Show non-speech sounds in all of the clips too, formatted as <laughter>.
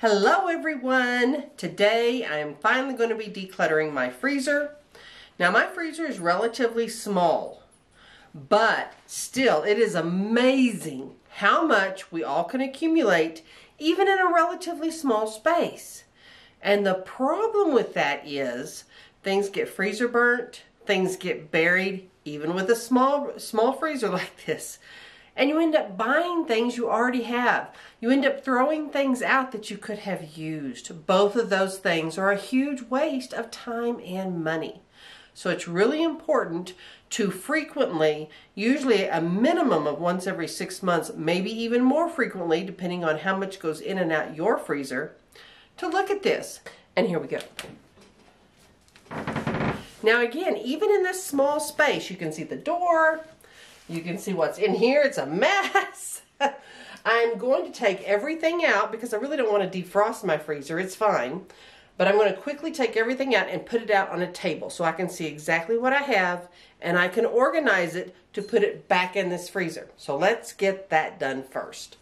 Hello everyone! Today I'm finally going to be decluttering my freezer. Now my freezer is relatively small, but still it is amazing how much we all can accumulate even in a relatively small space. And the problem with that is things get freezer burnt, things get buried, even with a small, small freezer <laughs> like this and you end up buying things you already have. You end up throwing things out that you could have used. Both of those things are a huge waste of time and money. So it's really important to frequently, usually a minimum of once every six months, maybe even more frequently, depending on how much goes in and out your freezer, to look at this. And here we go. Now again, even in this small space, you can see the door, you can see what's in here. It's a mess. <laughs> I'm going to take everything out because I really don't want to defrost my freezer. It's fine. But I'm going to quickly take everything out and put it out on a table so I can see exactly what I have and I can organize it to put it back in this freezer. So let's get that done first.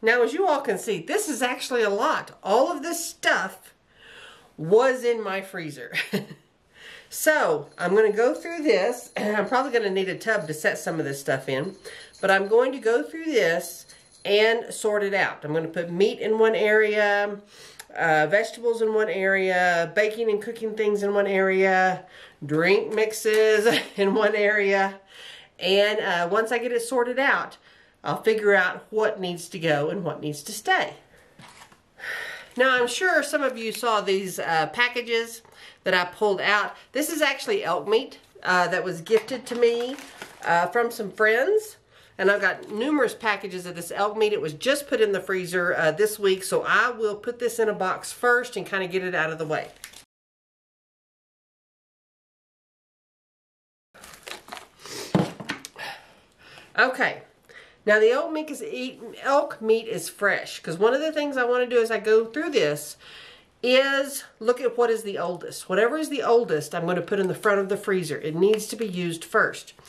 Now, as you all can see, this is actually a lot. All of this stuff was in my freezer. <laughs> so, I'm going to go through this, <clears throat> and I'm probably going to need a tub to set some of this stuff in, but I'm going to go through this and sort it out. I'm going to put meat in one area, uh, vegetables in one area, baking and cooking things in one area, drink mixes <laughs> in one area, and uh, once I get it sorted out, I'll figure out what needs to go and what needs to stay. Now I'm sure some of you saw these uh, packages that I pulled out. This is actually elk meat uh, that was gifted to me uh, from some friends. And I've got numerous packages of this elk meat. It was just put in the freezer uh, this week, so I will put this in a box first and kind of get it out of the way. Okay, now the elk meat is eat, elk meat is fresh because one of the things I want to do as I go through this is look at what is the oldest. Whatever is the oldest, I'm going to put in the front of the freezer. It needs to be used first. <clears throat>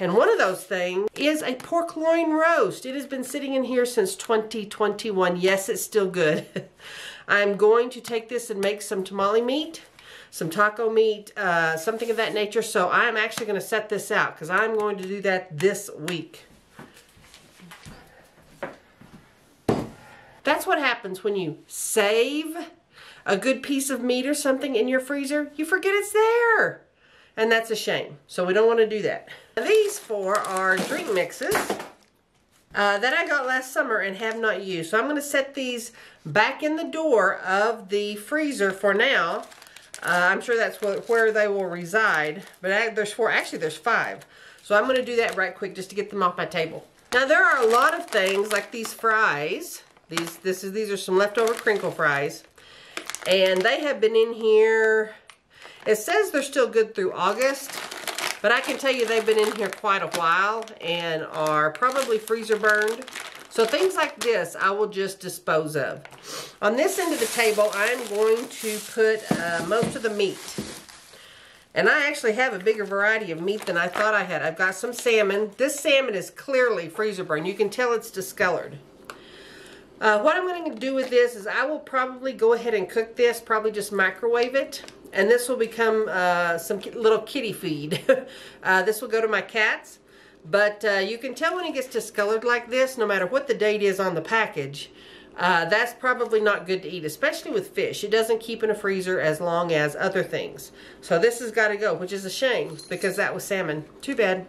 And one of those things is a pork loin roast. It has been sitting in here since 2021. Yes, it's still good. <laughs> I'm going to take this and make some tamale meat, some taco meat, uh, something of that nature. So I'm actually going to set this out because I'm going to do that this week. That's what happens when you save a good piece of meat or something in your freezer. You forget it's there. And that's a shame. So we don't want to do that. These four are drink mixes uh, that I got last summer and have not used. So I'm going to set these back in the door of the freezer for now. Uh, I'm sure that's what, where they will reside. But I, there's four. Actually, there's five. So I'm going to do that right quick just to get them off my table. Now, there are a lot of things like these fries these, this is, these are some leftover crinkle fries. And they have been in here, it says they're still good through August, but I can tell you they've been in here quite a while and are probably freezer burned. So things like this, I will just dispose of. On this end of the table, I'm going to put uh, most of the meat. And I actually have a bigger variety of meat than I thought I had. I've got some salmon. This salmon is clearly freezer burned. You can tell it's discolored. Uh, what I'm going to do with this is I will probably go ahead and cook this, probably just microwave it. And this will become uh, some little kitty feed. <laughs> uh, this will go to my cats. But uh, you can tell when it gets discolored like this, no matter what the date is on the package, uh, that's probably not good to eat, especially with fish. It doesn't keep in a freezer as long as other things. So this has got to go, which is a shame because that was salmon. Too bad.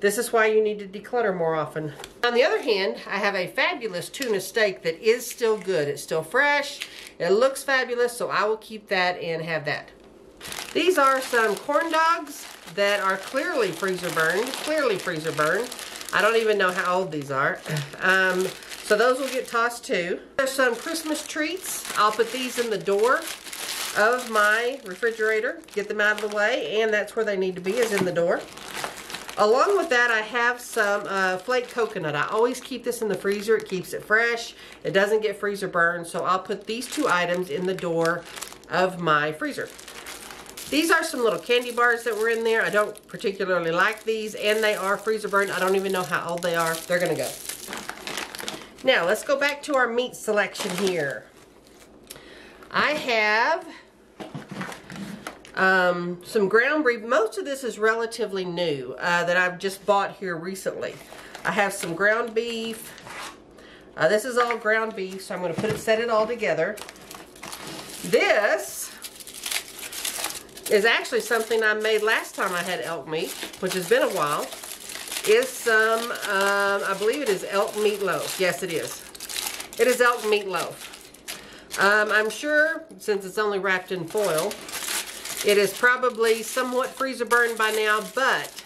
This is why you need to declutter more often. On the other hand, I have a fabulous tuna steak that is still good. It's still fresh. It looks fabulous, so I will keep that and have that. These are some corn dogs that are clearly freezer burned. Clearly freezer burned. I don't even know how old these are. Um, so those will get tossed too. There's some Christmas treats. I'll put these in the door. of my refrigerator. Get them out of the way, and that's where they need to be, is in the door. Along with that, I have some uh, flake coconut. I always keep this in the freezer. It keeps it fresh. It doesn't get freezer burned. So I'll put these two items in the door of my freezer. These are some little candy bars that were in there. I don't particularly like these, and they are freezer burned. I don't even know how old they are. They're going to go. Now, let's go back to our meat selection here. I have um, some ground beef. Most of this is relatively new uh, that I've just bought here recently. I have some ground beef. Uh, this is all ground beef, so I'm going to put it, set it all together. This is actually something I made last time I had elk meat, which has been a while. Is some, um, I believe it is elk meatloaf. Yes, it is. It is elk meatloaf. Um, I'm sure, since it's only wrapped in foil, it is probably somewhat freezer burned by now, but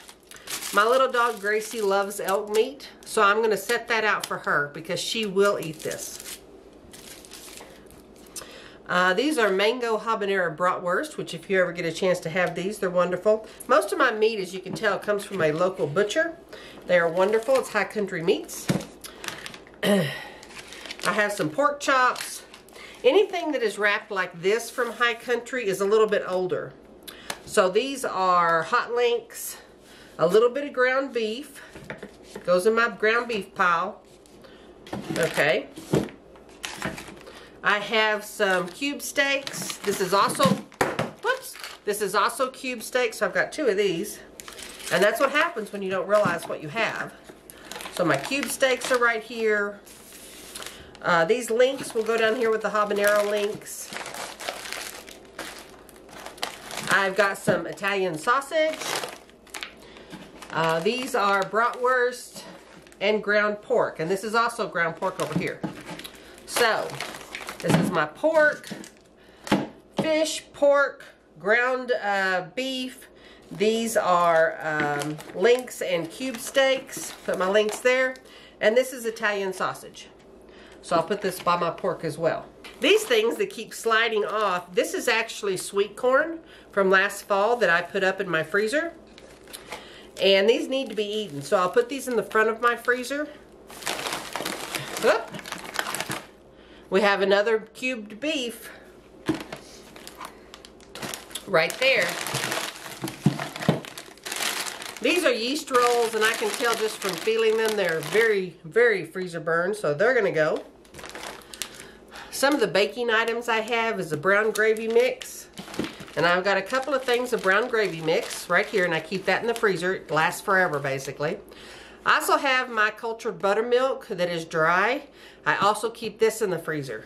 my little dog Gracie loves elk meat, so I'm going to set that out for her because she will eat this. Uh, these are mango habanero bratwurst, which if you ever get a chance to have these, they're wonderful. Most of my meat, as you can tell, comes from a local butcher. They are wonderful. It's High Country Meats. <clears throat> I have some pork chops, Anything that is wrapped like this from High Country is a little bit older. So these are hot links, a little bit of ground beef, goes in my ground beef pile. Okay. I have some cube steaks. This is also, whoops, this is also cube steak, so I've got two of these. And that's what happens when you don't realize what you have. So my cube steaks are right here. Uh, these links will go down here with the habanero links. I've got some Italian sausage. Uh, these are bratwurst and ground pork. And this is also ground pork over here. So, this is my pork, fish, pork, ground uh, beef. These are um, links and cube steaks. Put my links there. And this is Italian sausage. So I'll put this by my pork as well. These things that keep sliding off, this is actually sweet corn from last fall that I put up in my freezer. And these need to be eaten. So I'll put these in the front of my freezer. Oop. We have another cubed beef right there. These are yeast rolls, and I can tell just from feeling them, they're very, very freezer burned, so they're going to go. Some of the baking items I have is a brown gravy mix. And I've got a couple of things of brown gravy mix right here, and I keep that in the freezer. It lasts forever, basically. I also have my cultured buttermilk that is dry. I also keep this in the freezer.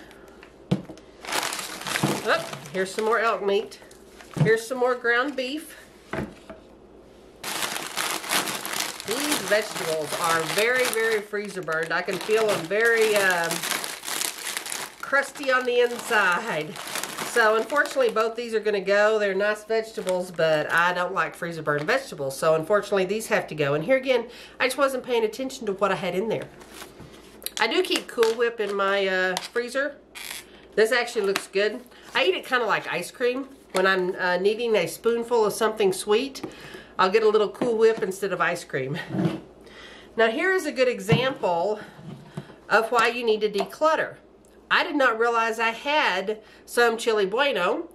Oh, here's some more elk meat. Here's some more ground beef. These vegetables are very, very freezer burned. I can feel them very um, crusty on the inside. So unfortunately both these are going to go. They're nice vegetables, but I don't like freezer burned vegetables. So unfortunately these have to go. And here again, I just wasn't paying attention to what I had in there. I do keep Cool Whip in my uh, freezer. This actually looks good. I eat it kind of like ice cream. When I'm uh, needing a spoonful of something sweet, I'll get a little Cool Whip instead of ice cream. <laughs> Now here is a good example of why you need to declutter. I did not realize I had some chili bueno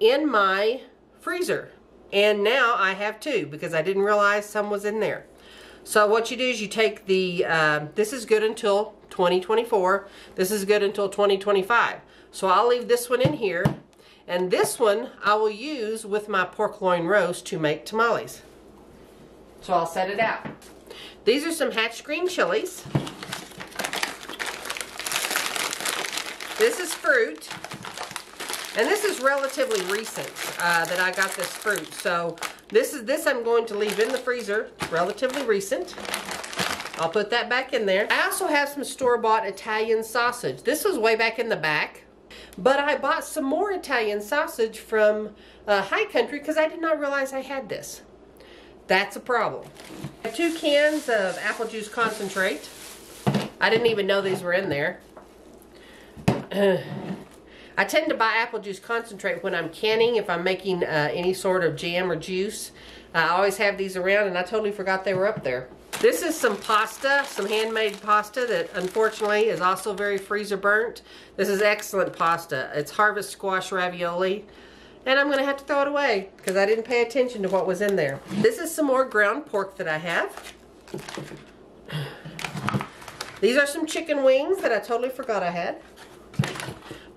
in my freezer. And now I have two because I didn't realize some was in there. So what you do is you take the, uh, this is good until 2024. This is good until 2025. So I'll leave this one in here. And this one I will use with my pork loin roast to make tamales. So I'll set it out. These are some hatch green chilies. This is fruit. And this is relatively recent uh, that I got this fruit. So this is this I'm going to leave in the freezer. Relatively recent. I'll put that back in there. I also have some store-bought Italian sausage. This was way back in the back. But I bought some more Italian sausage from uh, High Country because I did not realize I had this. That's a problem. Two cans of apple juice concentrate. I didn't even know these were in there. I tend to buy apple juice concentrate when I'm canning, if I'm making uh, any sort of jam or juice. I always have these around and I totally forgot they were up there. This is some pasta, some handmade pasta that unfortunately is also very freezer burnt. This is excellent pasta. It's harvest squash ravioli. And I'm going to have to throw it away because I didn't pay attention to what was in there. This is some more ground pork that I have. These are some chicken wings that I totally forgot I had.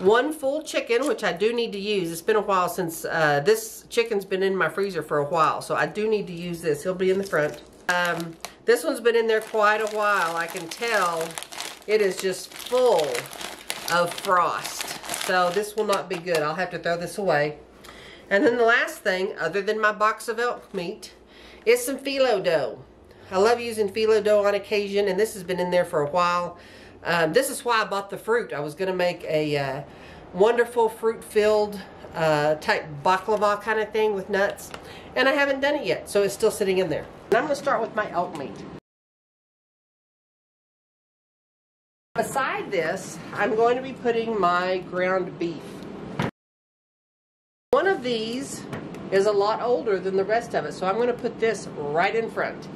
One full chicken, which I do need to use. It's been a while since uh, this chicken's been in my freezer for a while, so I do need to use this. He'll be in the front. Um, this one's been in there quite a while. I can tell it is just full of frost. So this will not be good. I'll have to throw this away. And then the last thing, other than my box of elk meat, is some phyllo dough. I love using phyllo dough on occasion, and this has been in there for a while. Um, this is why I bought the fruit. I was going to make a uh, wonderful fruit-filled uh, type baklava kind of thing with nuts, and I haven't done it yet, so it's still sitting in there. And I'm going to start with my elk meat. Beside this, I'm going to be putting my ground beef. One of these is a lot older than the rest of it, so I'm going to put this right in front.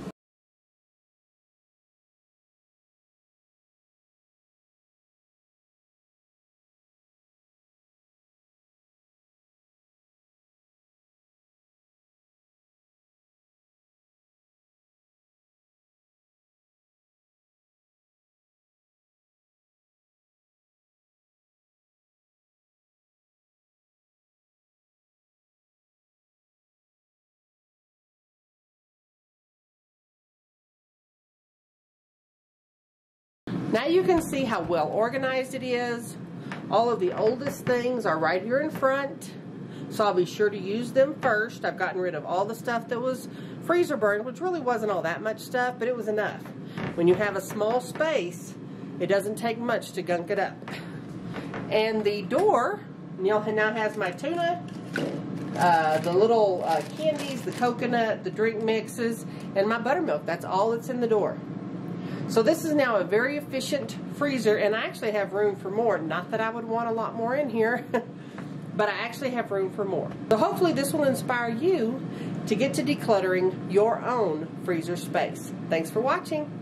Now you can see how well organized it is. All of the oldest things are right here in front. So I'll be sure to use them first. I've gotten rid of all the stuff that was freezer burned, which really wasn't all that much stuff, but it was enough. When you have a small space, it doesn't take much to gunk it up. And the door, Neil now has my tuna, uh, the little uh, candies, the coconut, the drink mixes, and my buttermilk. That's all that's in the door. So this is now a very efficient freezer and I actually have room for more. Not that I would want a lot more in here, <laughs> but I actually have room for more. So hopefully this will inspire you to get to decluttering your own freezer space. Thanks for watching.